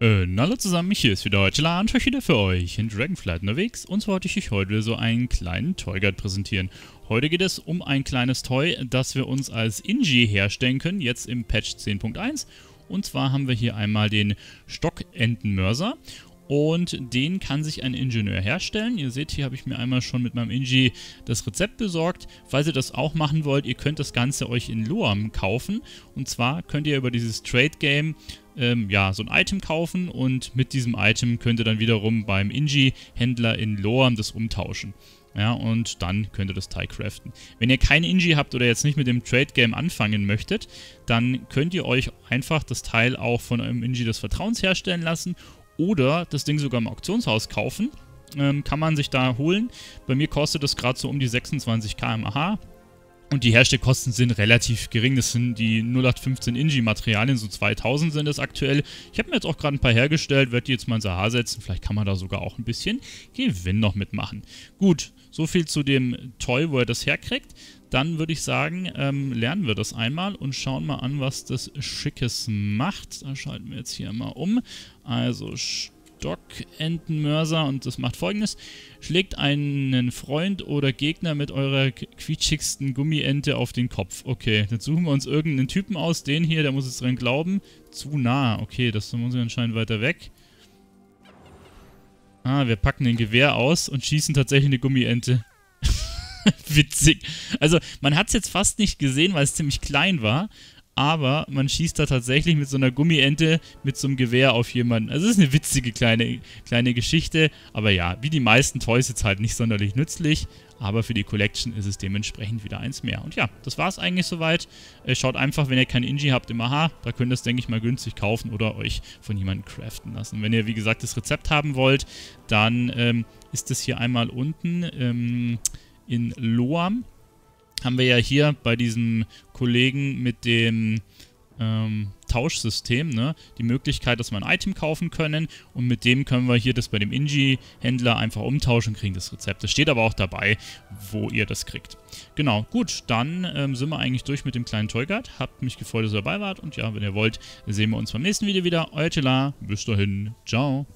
Äh, hallo zusammen, hier ist wieder heute und euch wieder für euch in Dragonflight unterwegs. Und zwar wollte ich euch heute so einen kleinen Toy Guide präsentieren. Heute geht es um ein kleines Toy, das wir uns als Inji herstellen können, jetzt im Patch 10.1 und zwar haben wir hier einmal den Stockentenmörser und den kann sich ein Ingenieur herstellen. Ihr seht, hier habe ich mir einmal schon mit meinem Ingi das Rezept besorgt. Falls ihr das auch machen wollt, ihr könnt das Ganze euch in Loam kaufen. Und zwar könnt ihr über dieses Trade Game ähm, ja, so ein Item kaufen und mit diesem Item könnt ihr dann wiederum beim Ingi-Händler in Loam das umtauschen. Ja, und dann könnt ihr das Teil craften. Wenn ihr kein Ingi habt oder jetzt nicht mit dem Trade Game anfangen möchtet, dann könnt ihr euch einfach das Teil auch von eurem Ingi des Vertrauens herstellen lassen oder das Ding sogar im Auktionshaus kaufen. Ähm, kann man sich da holen. Bei mir kostet das gerade so um die 26 kmh. Und die Herstellkosten sind relativ gering. Das sind die 0815 Inji-Materialien, so 2000 sind es aktuell. Ich habe mir jetzt auch gerade ein paar hergestellt, werde die jetzt mal ins Sahar setzen. Vielleicht kann man da sogar auch ein bisschen Gewinn noch mitmachen. Gut, so viel zu dem Toy, wo er das herkriegt. Dann würde ich sagen, ähm, lernen wir das einmal und schauen mal an, was das Schickes macht. Da schalten wir jetzt hier mal um. Also Stockentenmörser und das macht folgendes. Schlägt einen Freund oder Gegner mit eurer quietschigsten Gummiente auf den Kopf. Okay, dann suchen wir uns irgendeinen Typen aus. Den hier, der muss jetzt dran glauben. Zu nah. Okay, das muss anscheinend weiter weg. Ah, wir packen den Gewehr aus und schießen tatsächlich eine Gummiente. Witzig. Also, man hat es jetzt fast nicht gesehen, weil es ziemlich klein war. Aber man schießt da tatsächlich mit so einer Gummiente mit so einem Gewehr auf jemanden. Also, es ist eine witzige kleine, kleine Geschichte. Aber ja, wie die meisten Toys jetzt halt nicht sonderlich nützlich. Aber für die Collection ist es dementsprechend wieder eins mehr. Und ja, das war es eigentlich soweit. Äh, schaut einfach, wenn ihr kein Inji habt, im Aha. Da könnt ihr es, denke ich mal, günstig kaufen oder euch von jemandem craften lassen. Wenn ihr, wie gesagt, das Rezept haben wollt, dann ähm, ist das hier einmal unten. Ähm, in Loam haben wir ja hier bei diesem Kollegen mit dem ähm, Tauschsystem, ne, die Möglichkeit, dass wir ein Item kaufen können und mit dem können wir hier das bei dem Inji-Händler einfach umtauschen und kriegen das Rezept. Das steht aber auch dabei, wo ihr das kriegt. Genau, gut, dann ähm, sind wir eigentlich durch mit dem kleinen Toy Guide. Habt mich gefreut, dass ihr dabei wart und ja, wenn ihr wollt, sehen wir uns beim nächsten Video wieder. Euer Tila, bis dahin, ciao.